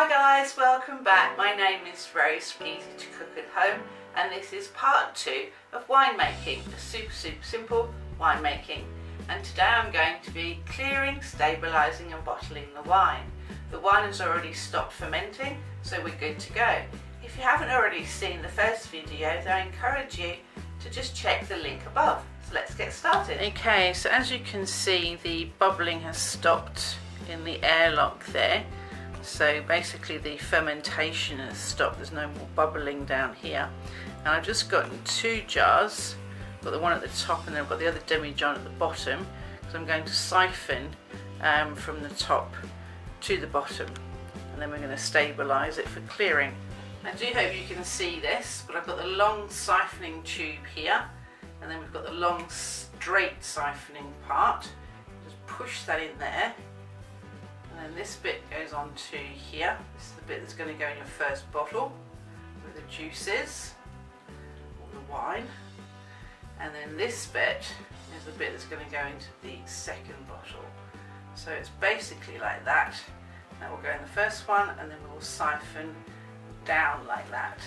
Hi guys, welcome back. My name is Rose from Easy to Cook at Home and this is part two of winemaking, a super super simple winemaking. And today I'm going to be clearing, stabilising and bottling the wine. The wine has already stopped fermenting so we're good to go. If you haven't already seen the first video I encourage you to just check the link above. So let's get started. Okay, so as you can see the bubbling has stopped in the airlock there. So basically the fermentation has stopped, there's no more bubbling down here. And I've just gotten two jars, got the one at the top and then I've got the other demijohn at the bottom, because I'm going to siphon um, from the top to the bottom. And then we're going to stabilise it for clearing. I do hope you can see this, but I've got the long siphoning tube here, and then we've got the long straight siphoning part. Just push that in there then this bit goes on to here. This is the bit that's going to go in your first bottle with the juices or the wine. And then this bit is the bit that's going to go into the second bottle. So it's basically like that. That will go in the first one and then we'll siphon down like that.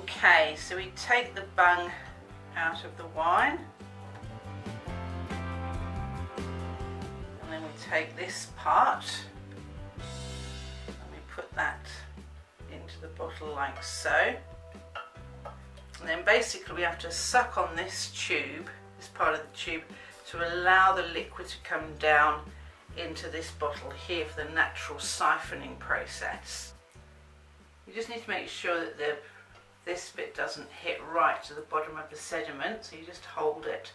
Okay, so we take the bung out of the wine. Take this part and we put that into the bottle like so. And then basically we have to suck on this tube, this part of the tube, to allow the liquid to come down into this bottle here for the natural siphoning process. You just need to make sure that the, this bit doesn't hit right to the bottom of the sediment, so you just hold it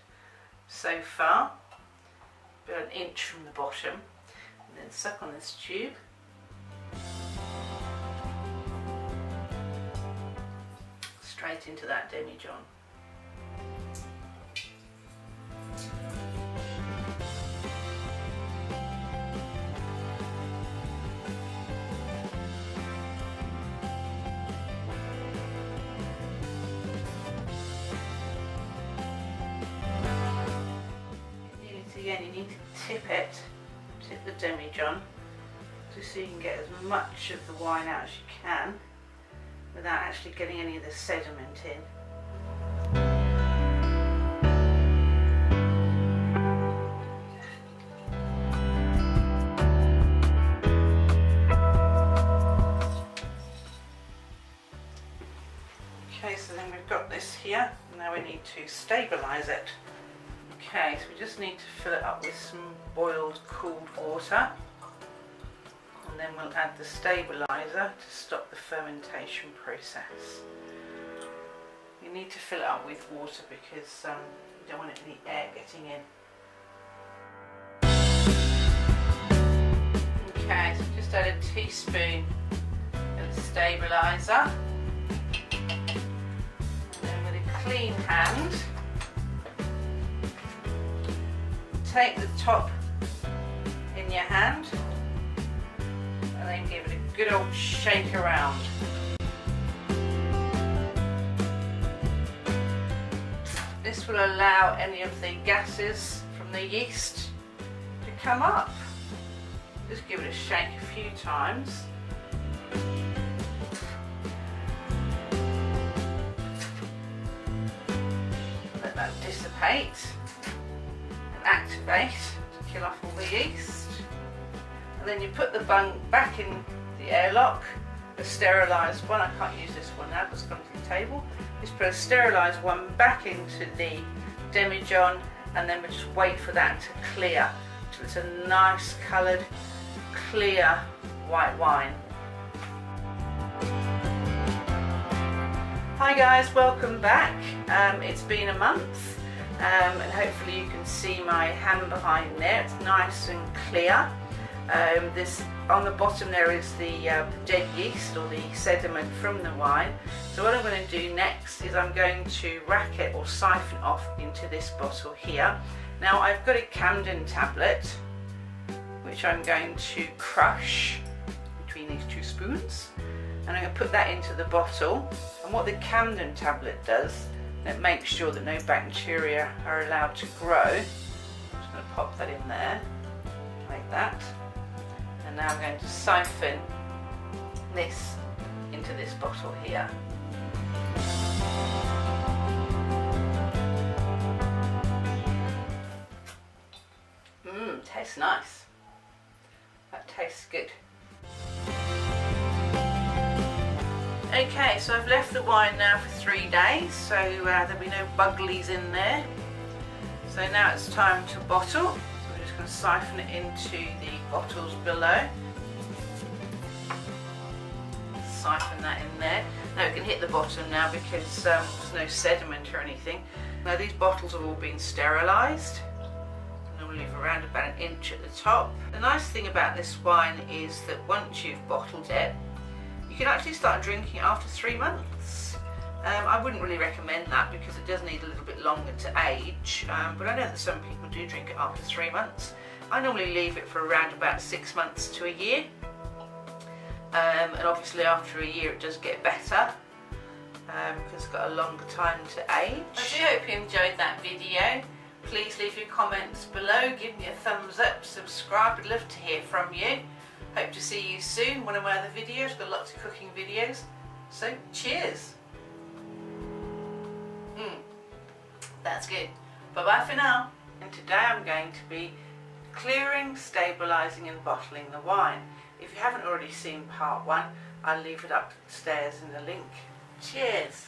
so far about an inch from the bottom and then suck on this tube straight into that demijohn. Tip it, tip the demijohn, just so you can get as much of the wine out as you can without actually getting any of the sediment in. Okay, so then we've got this here, now we need to stabilise it. Okay, so we just need to fill it up with some boiled cooled water and then we'll add the stabiliser to stop the fermentation process. You need to fill it up with water because um, you don't want any air getting in. Okay, so just add a teaspoon of stabiliser and then with a clean hand take the top in your hand and then give it a good old shake around. This will allow any of the gases from the yeast to come up. Just give it a shake a few times. Let that dissipate activate to kill off all the yeast. And then you put the bung back in the airlock, a sterilised one. I can't use this one now because it's gone to the table. Just put a sterilised one back into the demijohn and then we just wait for that to clear till it's a nice coloured, clear white wine. Hi guys, welcome back. Um, it's been a month um, and hopefully you can see my hand behind there. It's nice and clear. Um, this on the bottom there is the, uh, dead yeast or the sediment from the wine. So what I'm going to do next is I'm going to rack it or siphon off into this bottle here. Now I've got a Campden tablet which I'm going to crush between these two spoons and I'm going to put that into the bottle and what the Campden tablet does it makes sure that no bacteria are allowed to grow. I'm just going to pop that in there, like that. And now I'm going to siphon this into this bottle here. Mmm, tastes nice. That tastes good. Okay, so I've left the wine now for three days, so uh, there'll be no buglies in there. So now it's time to bottle. So we're just going to siphon it into the bottles below. Siphon that in there. Now we can hit the bottom now because um, there's no sediment or anything. Now these bottles have all been sterilised. Normally leave around about an inch at the top. The nice thing about this wine is that once you've bottled it, you can actually start drinking after three months. Um, I wouldn't really recommend that because it does need a little bit longer to age, um, but I know that some people do drink it after three months. I normally leave it for around about six months to a year, um, and obviously after a year it does get better um, because it's got a longer time to age. I do hope you enjoyed that video. Please leave your comments below, give me a thumbs up, subscribe, I'd love to hear from you. Hope to see you soon, one of my other videos, got lots of cooking videos. So cheers! Mm, that's good. Bye bye for now. And today I'm going to be clearing, stabilising and bottling the wine. If you haven't already seen part one, I'll leave it upstairs in the link. Cheers!